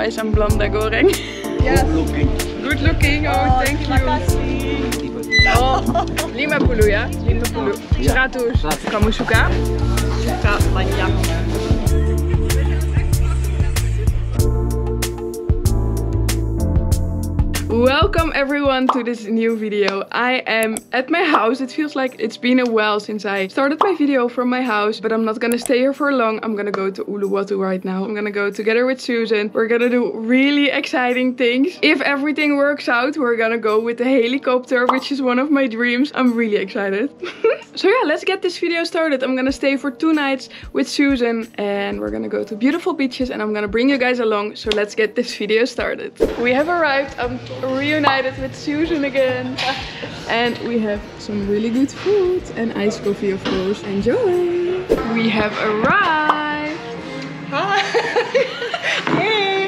otherwise I'm blonde goreng. Yes. Good looking, oh, thank you. Oh, lima puluh ya, lima puluh. 100. Kamu suka? Suka banyak. Welcome everyone to this new video. I am at my house. It feels like it's been a while since I started my video from my house, but I'm not gonna stay here for long. I'm gonna go to Uluwatu right now. I'm gonna go together with Susan. We're gonna do really exciting things. If everything works out, we're gonna go with the helicopter, which is one of my dreams. I'm really excited. so yeah, let's get this video started. I'm gonna stay for two nights with Susan and we're gonna go to beautiful beaches and I'm gonna bring you guys along. So let's get this video started. We have arrived. I'm reunited with Susan again. and we have some really good food and iced coffee of course. Enjoy! We have arrived! Hi. hey.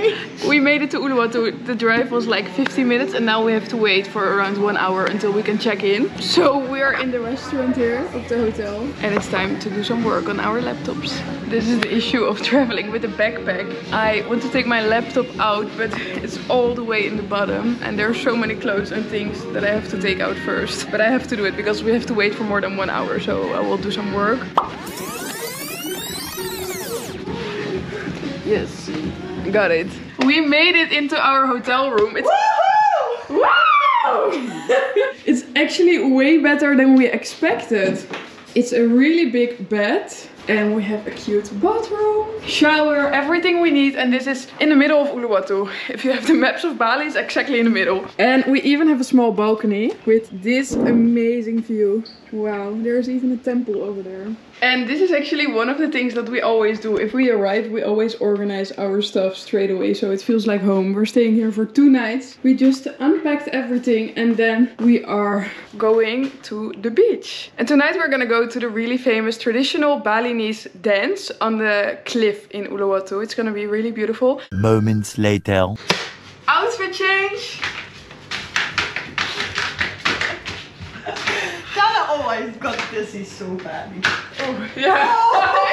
We made it to Uluwatu. The drive was like 50 minutes and now we have to wait for around one hour until we can check in. So we're in the restaurant here of the hotel and it's time to do some work on our laptops. This is the issue of traveling with a backpack. I want to take my laptop out but it's all the way in the bottom and there are so many clothes and things that I have to take out first. But I have to do it because we have to wait for more than one hour so I will do some work. Yes, got it. We made it into our hotel room. It's Wow! it's actually way better than we expected. It's a really big bed. And we have a cute bathroom, shower, everything we need. And this is in the middle of Uluwatu. If you have the maps of Bali, it's exactly in the middle. And we even have a small balcony with this amazing view. Wow, there's even a temple over there. And this is actually one of the things that we always do. If we arrive, we always organize our stuff straight away. So it feels like home. We're staying here for two nights. We just unpacked everything and then we are going to the beach. And tonight we're gonna go to the really famous traditional Balinese dance on the cliff in Uluwatu. It's gonna be really beautiful. Moments later. Outfit change! Tala always oh got this is so bad. Oh, yeah.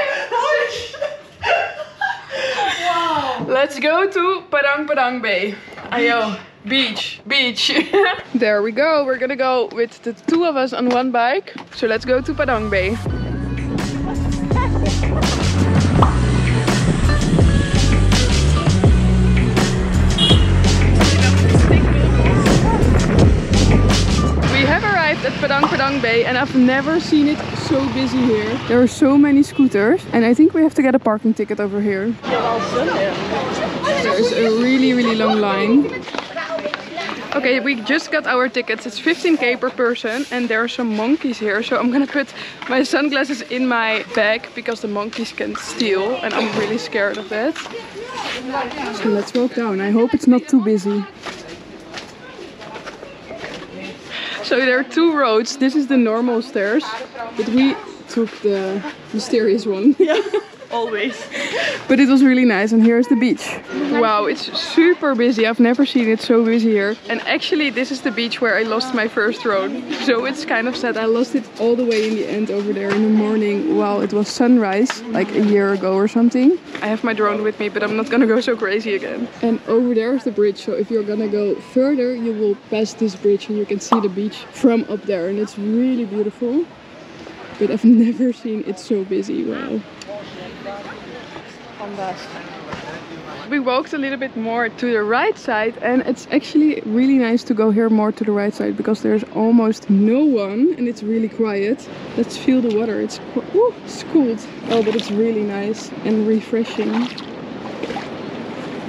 Oh wow. Let's go to Padang Padang Bay. Ayo, beach, beach. there we go. We're gonna go with the two of us on one bike. So let's go to Padang Bay. Bay and I've never seen it so busy here. There are so many scooters and I think we have to get a parking ticket over here. There's a really, really long line. Okay, we just got our tickets. It's 15k per person and there are some monkeys here. So I'm gonna put my sunglasses in my bag because the monkeys can steal and I'm really scared of that. So let's walk down. I hope it's not too busy. So there are two roads. This is the normal stairs, but we took the mysterious one. Yeah. Always. But it was really nice and here's the beach. Wow, it's super busy. I've never seen it so busy here. And actually this is the beach where I lost my first drone. So it's kind of sad. I lost it all the way in the end over there in the morning while it was sunrise, like a year ago or something. I have my drone with me, but I'm not gonna go so crazy again. And over there is the bridge. So if you're gonna go further, you will pass this bridge and you can see the beach from up there. And it's really beautiful. But I've never seen it so busy. Wow. We walked a little bit more to the right side and it's actually really nice to go here more to the right side because there's almost no one and it's really quiet. Let's feel the water. It's, ooh, it's cold. Oh, but it's really nice and refreshing.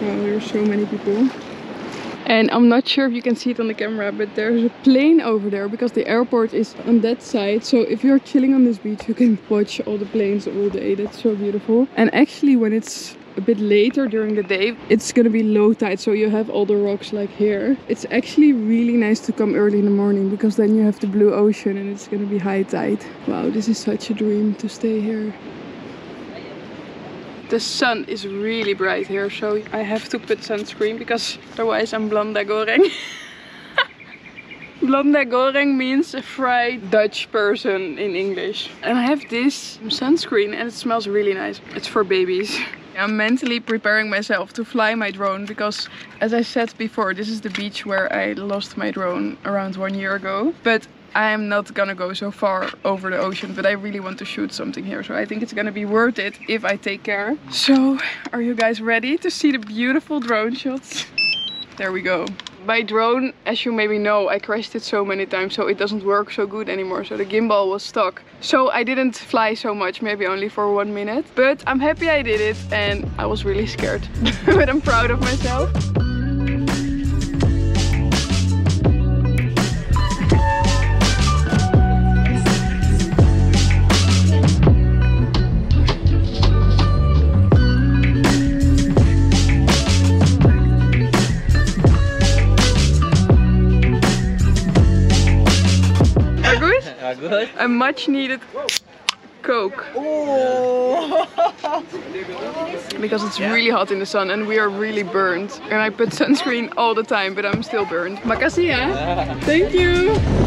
Wow, there's so many people. And I'm not sure if you can see it on the camera, but there's a plane over there because the airport is on that side. So if you're chilling on this beach, you can watch all the planes all day. That's so beautiful. And actually when it's a bit later during the day, it's gonna be low tide. So you have all the rocks like here. It's actually really nice to come early in the morning because then you have the blue ocean and it's gonna be high tide. Wow, this is such a dream to stay here. The sun is really bright here, so I have to put sunscreen because otherwise I'm blonde goreng. Blonde goreng means a fried Dutch person in English. And I have this sunscreen and it smells really nice. It's for babies. I'm mentally preparing myself to fly my drone because as I said before, this is the beach where I lost my drone around one year ago. But I'm not gonna go so far over the ocean, but I really want to shoot something here. So I think it's gonna be worth it if I take care. So are you guys ready to see the beautiful drone shots? There we go. My drone, as you maybe know, I crashed it so many times so it doesn't work so good anymore. So the gimbal was stuck. So I didn't fly so much, maybe only for one minute. But I'm happy I did it and I was really scared. but I'm proud of myself. Much needed Coke. Oh. because it's really hot in the sun and we are really burned. And I put sunscreen all the time, but I'm still burned. Makasih ya. Thank you.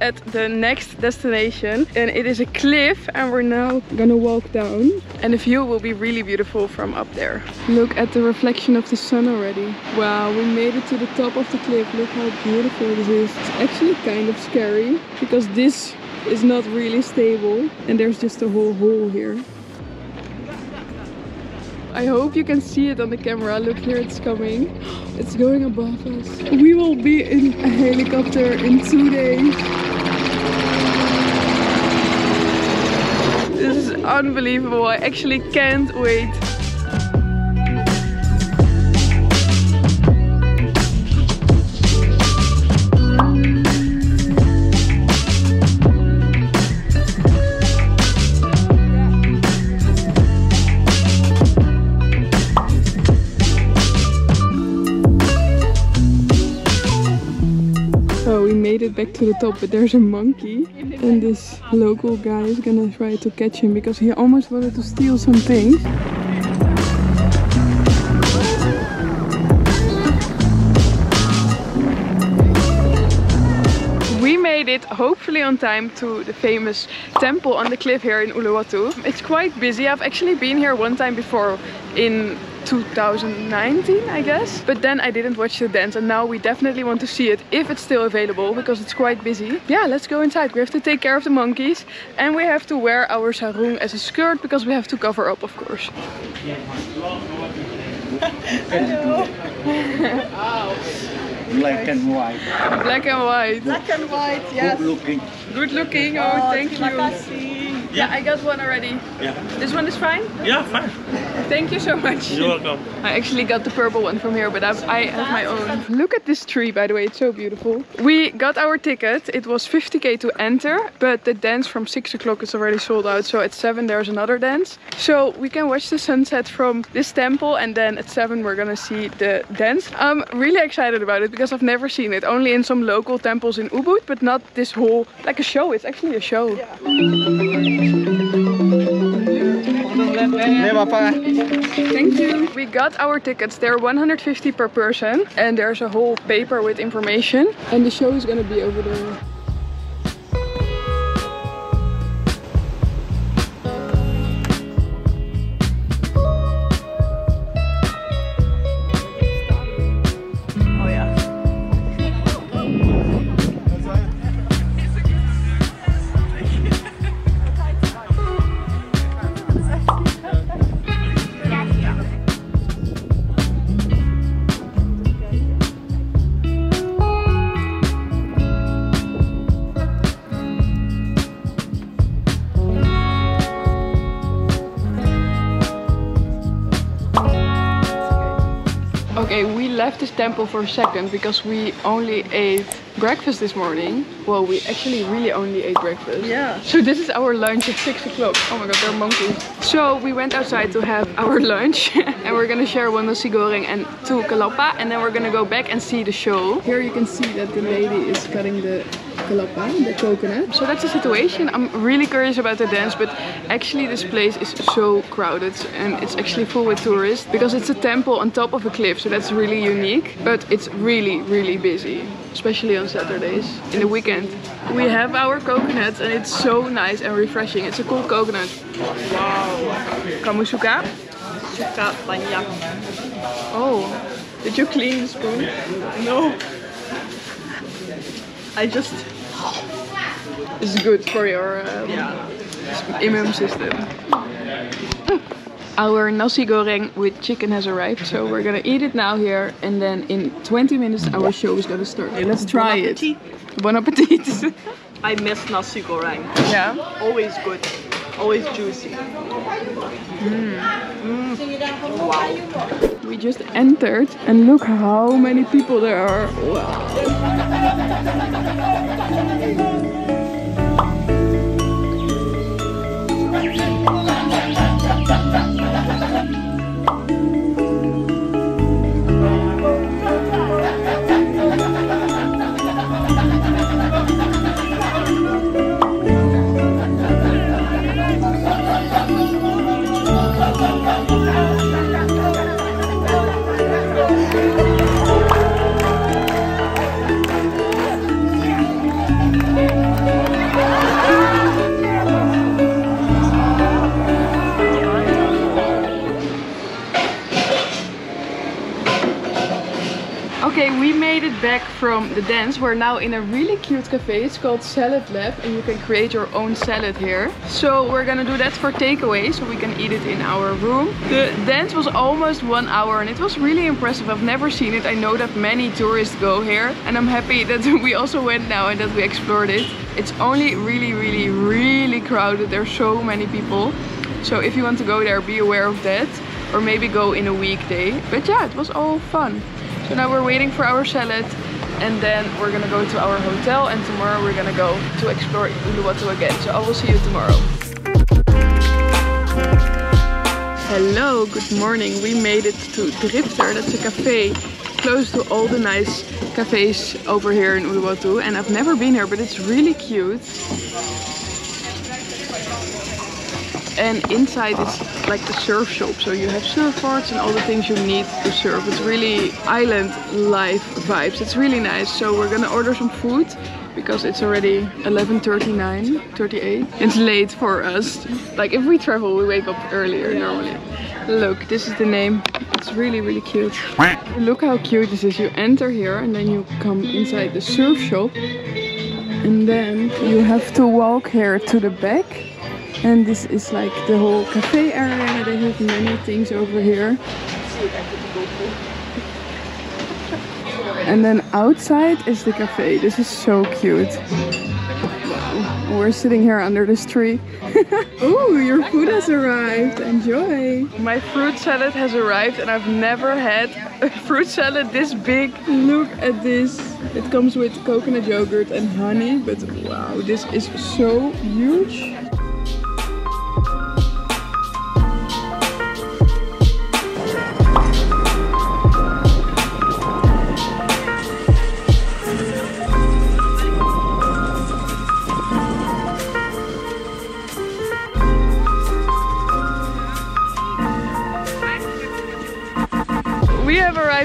At the next destination and it is a cliff and we're now gonna walk down and the view will be really beautiful from up there. Look at the reflection of the sun already. Wow, we made it to the top of the cliff. Look how beautiful this is. It's actually kind of scary because this is not really stable and there's just a whole hole here. I hope you can see it on the camera. Look here, it's coming. It's going above us. We will be in a helicopter in two days. This is unbelievable. I actually can't wait. It back to the top, but there's a monkey. And this local guy is gonna try to catch him because he almost wanted to steal some things. We made it hopefully on time to the famous temple on the cliff here in Uluwatu. It's quite busy. I've actually been here one time before in 2019 I guess but then I didn't watch the dance and now we definitely want to see it if it's still available because it's quite busy yeah let's go inside we have to take care of the monkeys and we have to wear our sarung as a skirt because we have to cover up of course Hello. Black and white. Black and white. Black and white, yes. Good looking. Good looking, oh, oh thank you. Yeah. I got one already. Yeah. This one is fine? Yeah, fine. Thank you so much. You're welcome. I actually got the purple one from here, but I've, I have my own. Look at this tree, by the way. It's so beautiful. We got our ticket. It was 50k to enter, but the dance from 6 o'clock is already sold out. So at 7 there's another dance. So we can watch the sunset from this temple and then at 7 we're gonna see the dance. I'm really excited about it because I've never seen it. Only in some local temples in Ubud, but not this whole, like a show. It's actually a show. Yeah. Thank you. We got our tickets. They're 150 per person. And there's a whole paper with information. And the show is gonna be over there. Okay, we left this temple for a second because we only ate breakfast this morning. Well, we actually really only ate breakfast. Yeah. So this is our lunch at 6 o'clock. Oh my god, there are monkeys. So we went outside to have our lunch and we're gonna share one nasi goreng and two kalapa and then we're gonna go back and see the show. Here you can see that the lady is cutting the bakalapa, the coconut. So that's the situation. I'm really curious about the dance, but actually this place is so crowded and it's actually full with tourists because it's a temple on top of a cliff, so that's really unique. But it's really, really busy, especially on Saturdays. In the weekend, we have our coconuts and it's so nice and refreshing. It's a cool coconut. Wow. Kamusuka? suka? Suka banyak. Oh, did you clean the spoon? No. I just, It's good for your um, yeah. immune system. Our nasi goreng with chicken has arrived, so we're gonna eat it now here, and then in 20 minutes our show is gonna start. Okay, let's try Bon it. Bon appetit. I miss nasi goreng. yeah. Always good. Always juicy. Mm. Mm. We just entered, and look how many people there are. Wow. We made it back from the dance. We're now in a really cute cafe. It's called Salad Lab and you can create your own salad here. So we're gonna do that for takeaway so we can eat it in our room. The dance was almost one hour and it was really impressive. I've never seen it. I know that many tourists go here and I'm happy that we also went now and that we explored it. It's only really, really, really crowded. There's so many people. So if you want to go there, be aware of that. Or maybe go in a weekday. But yeah, it was all fun. So now we're waiting for our salad and then we're gonna go to our hotel and tomorrow we're gonna go to explore Uluwatu again. So I will see you tomorrow. Hello, good morning. We made it to Drifter. That's a cafe close to all the nice cafes over here in Uluwatu. And I've never been here, but it's really cute. And inside is like the surf shop. So you have surfboards and all the things you need to surf. It's really island life vibes. It's really nice. So we're gonna order some food because it's already 11.39, 38. It's late for us. Like if we travel, we wake up earlier normally. Look, this is the name. It's really, really cute. Look how cute this is. You enter here and then you come inside the surf shop. And then you have to walk here to the back. And this is like the whole cafe area. They have many things over here. And then outside is the cafe. This is so cute. Wow. We're sitting here under this tree. oh, your food has arrived. Enjoy. My fruit salad has arrived and I've never had a fruit salad this big. Look at this. It comes with coconut yogurt and honey, but wow, this is so huge.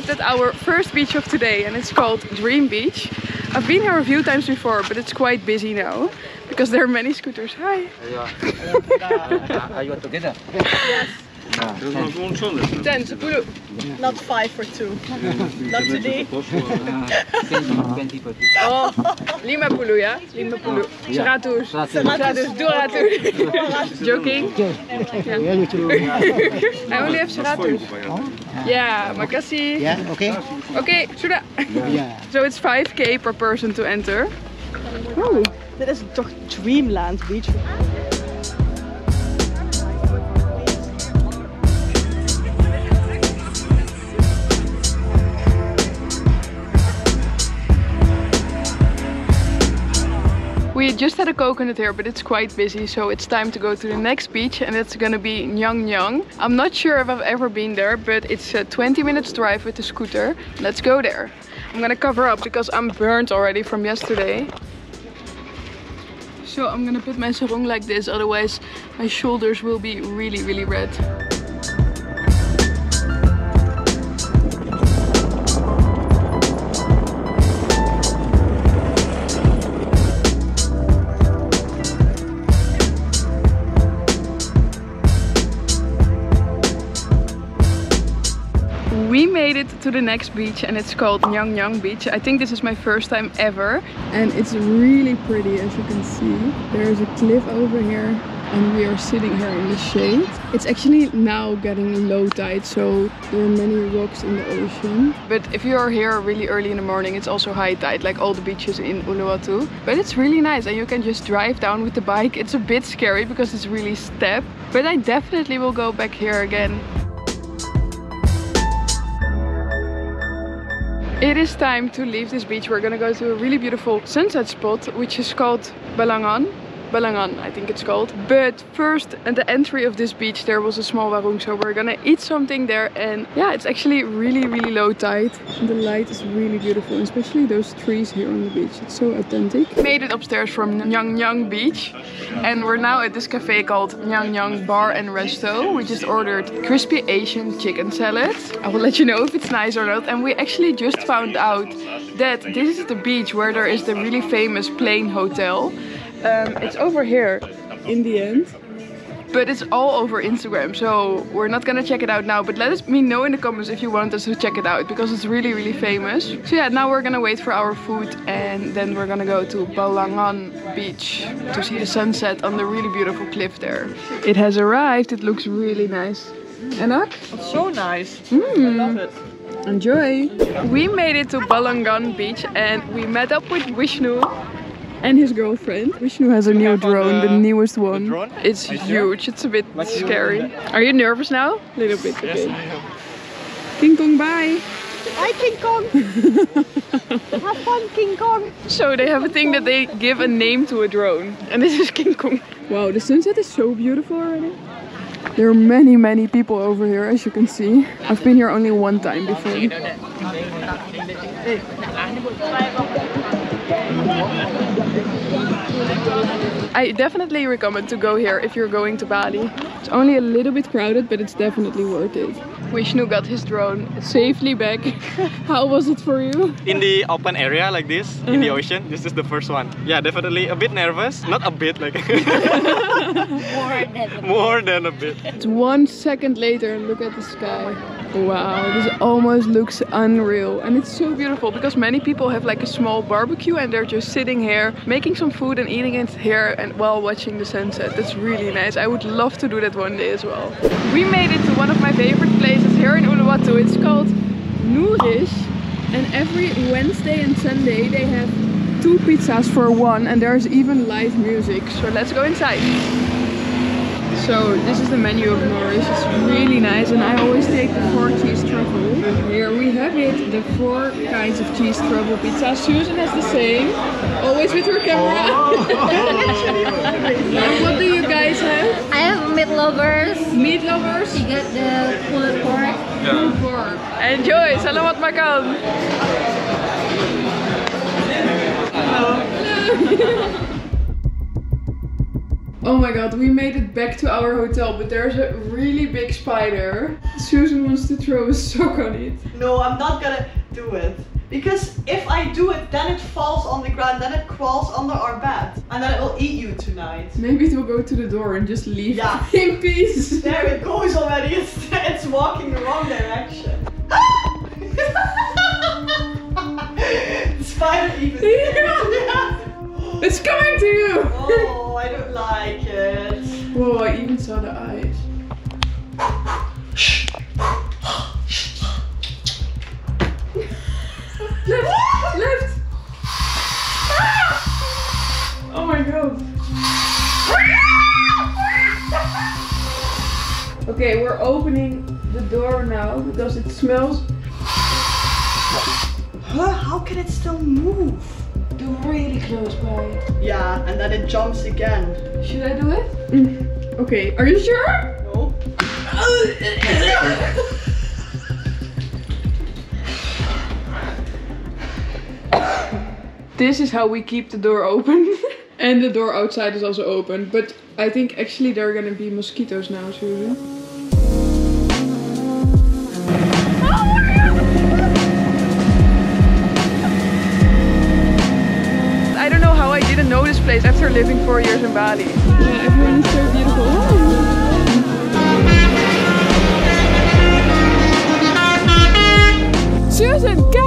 Have arrived at our first beach of today and it's called Dream Beach. I've been here a few times before, but it's quite busy now because there are many scooters. Hi! Are you together? Ten, sepuluh. Not five for two. Not today. 20 for two. Oh, lima puluh ya? Lima puluh. Seratus. Seratus, dua ratus. Joking? Yeah. I only have seratus. Yeah, makasih. Yeah, okay? Okay, sudah. Yeah. So it's 5k per person to enter. Oh. Dit is toch Dreamland Beach. We just had a coconut here, but it's quite busy, so it's time to go to the next beach, and it's gonna be Nyang Nyang. I'm not sure if I've ever been there, but it's a 20 minutes drive with the scooter. Let's go there. I'm gonna cover up because I'm burnt already from yesterday. So I'm gonna put my sarong like this, otherwise my shoulders will be really, really red. Made it to the next beach and it's called Nyang Nyang Beach. I think this is my first time ever. And it's really pretty as you can see. There is a cliff over here and we are sitting here in the shade. It's actually now getting low tide, so there are many rocks in the ocean. But if you are here really early in the morning, it's also high tide, like all the beaches in Uluwatu. But it's really nice and you can just drive down with the bike. It's a bit scary because it's really steep, but I definitely will go back here again. It is time to leave this beach. We're gonna go to a really beautiful sunset spot, which is called Balangan. Balangan, I think it's called. But first, at the entry of this beach, there was a small warung, so we're gonna eat something there. And yeah, it's actually really, really low tide. And the light is really beautiful, especially those trees here on the beach. It's so authentic. Made it upstairs from Nyang Nyang Beach. And we're now at this cafe called Nyang Nyang Bar and Resto. We just ordered crispy Asian chicken salad. I will let you know if it's nice or not. And we actually just found out that this is the beach where there is the really famous plane hotel. Um, it's over here in the end. But it's all over Instagram, so we're not gonna check it out now. But let us me know in the comments if you want us to check it out because it's really, really famous. So yeah, now we're gonna wait for our food and then we're gonna go to Balangan Beach to see the sunset on the really beautiful cliff there. It has arrived. It looks really nice. Enak? So nice. Mm. I love it. Enjoy! We made it to Balangan beach and we met up with Vishnu and his girlfriend. Vishnu has a new drone, the, the- newest one. drone? It's Nice huge, it's a bit Like you. scary. Are you nervous now? A little bit, Yes, okay. I am. King Kong, bye! Hi, King Kong. Have fun, King Kong. So they have a thing that they give a name to a drone. And this is King Kong. Wow, the sunset is so beautiful already. There are many, many people over here, as you can see. I've been here only one time before. I definitely recommend to go here if you're going to Bali. It's only a little bit crowded, but it's definitely worth it. Vishnu got his drone safely back. How was it for you? In the open area like this, in the uh-huh. ocean, this is the first one. Yeah, definitely a bit nervous. Not a bit, like more than a bit. It's one second later and look at the sky. Wow, this almost looks unreal. And it's so beautiful because many people have like a small barbecue and they're just sitting here making some food and eating it here and while watching the sunset. That's really nice. I would love to do that one day as well. We made it to one of my favorite places here in Uluwatu. It's called Nourish. And every Wednesday and Sunday they have two pizzas for one and there's even live music. So let's go inside. So this is the menu of Nourish. It's really nice and I always take the four cheese truffle. Here we have it, the four kinds of cheese truffle pizza. Susan has the same, always with her camera. Oh. and what do you guys have? I have meat lovers. Meat lovers? You get the pulled pork. Pulled pork. Enjoy, salamat makan. Oh my god, we made it back to our hotel, but there's a really big spider. Susan wants to throw a sock on it. No, I'm not gonna do it. Because if I do it, then it falls on the ground, then it crawls under our bed. And then it will eat you tonight. Maybe it will go to the door and just leave Yeah. in peace. There it goes already. It's, it's walking the wrong direction. Spider even. Yeah. It's coming to you! Oh, I don't like it. Whoa, I even saw the eyes. left! Left! Ah! Oh my god. Okay, we're opening the door now because it smells Huh? How can it still move? Really close by. Yeah, and then it jumps again. Should I do it? Mm. Okay, are you sure? No. This is how we keep the door open. And the door outside is also open. But I think actually there are gonna be mosquitoes now soon. place after living four years in Bali. Yeah, everyone is so beautiful. Susan, go!